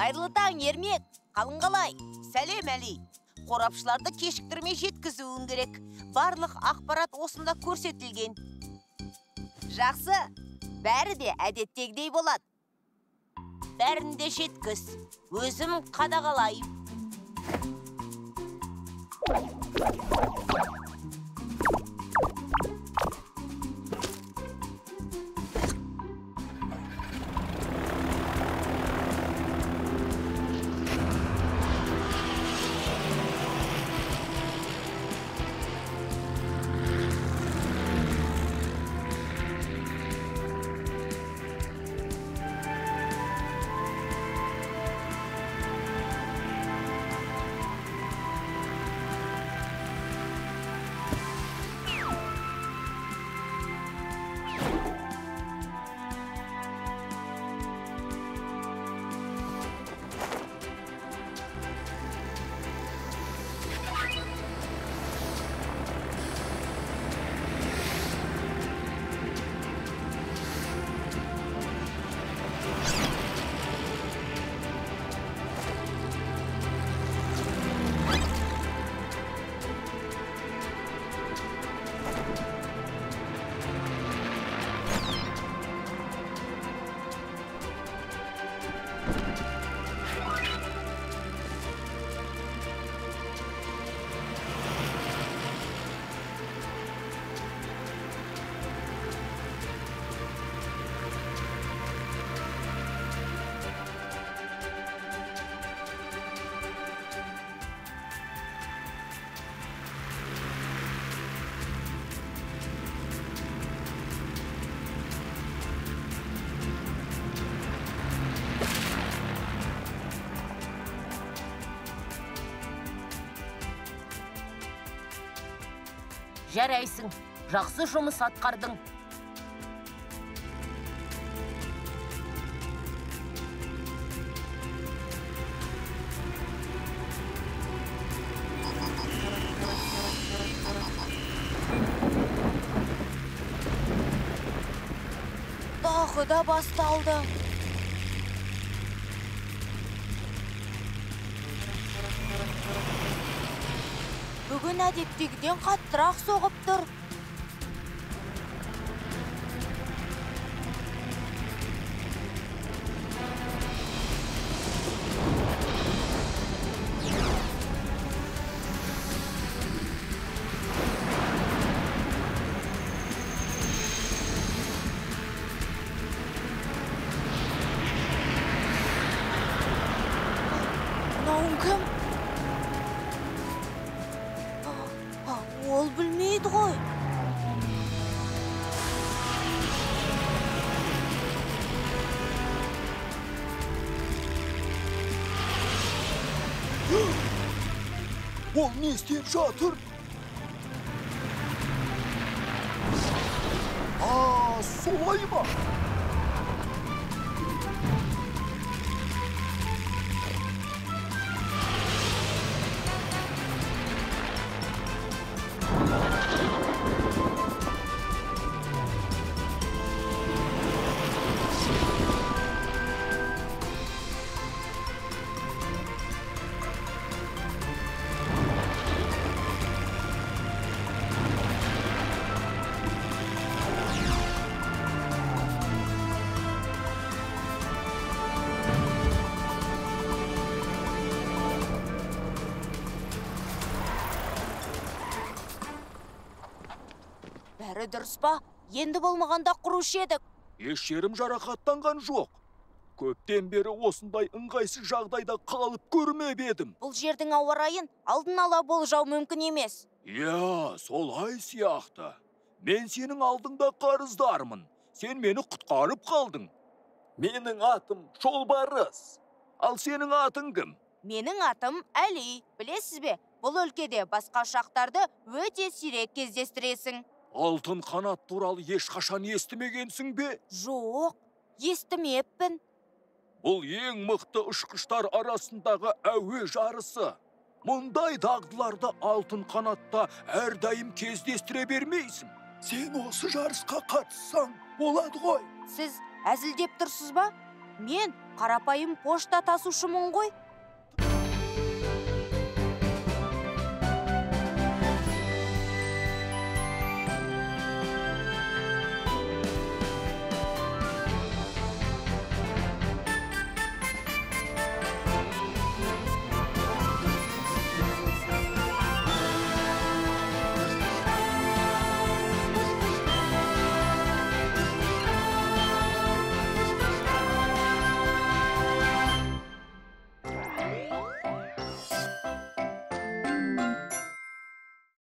қайырлы таң ермек қалың қалай? Сәлем әли. Қорапшыларды кешіктірмей жеткізуің керек. Барлық ақпарат осында көрсетілген. Жақсы. Бәрі де әдеттегідей болады бәрін де жеткіз. Өзім қадағалайын жарайсың. Жақсы жұмыс атқардың. Тағы да басталды. Бүгін әдеттегіден қаттырақ соғып тұр мынауың кім Ол не істеп жатыр? А, солай Дұрыс па енді болмағанда құрушы едік Еш жерім жарақаттанған жоқ. Көптен бері осындай ыңғайсыз жағдайда қалып көрмеп едім. бұл жердің ауа райын алдын ала болжау мүмкін емес Я, солай сияқты. Мен сенің алдыңда қарыздармын. Сен мені құтқарып қалдың. Менің атым Жолбарыс. Ал сенің атың кім? менің атым әли білесіз бе бұл өлкеде басқа ұшақтарды өте сирек кездестіресің Алтын қанат туралы ешқашан естімегенсің бе? жоқ естімеппін Бұл ең мықты ұшқыштар арасындағы әуе жарысы. Мұндай дағдыларды алтын қанатта әрдайым кездестіре бермейсің. Сен осы жарысқа қатыссаң болады ғой. сіз әзілдеп тұрсыз ба мен қарапайым пошта тасушымын ғой